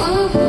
Oh.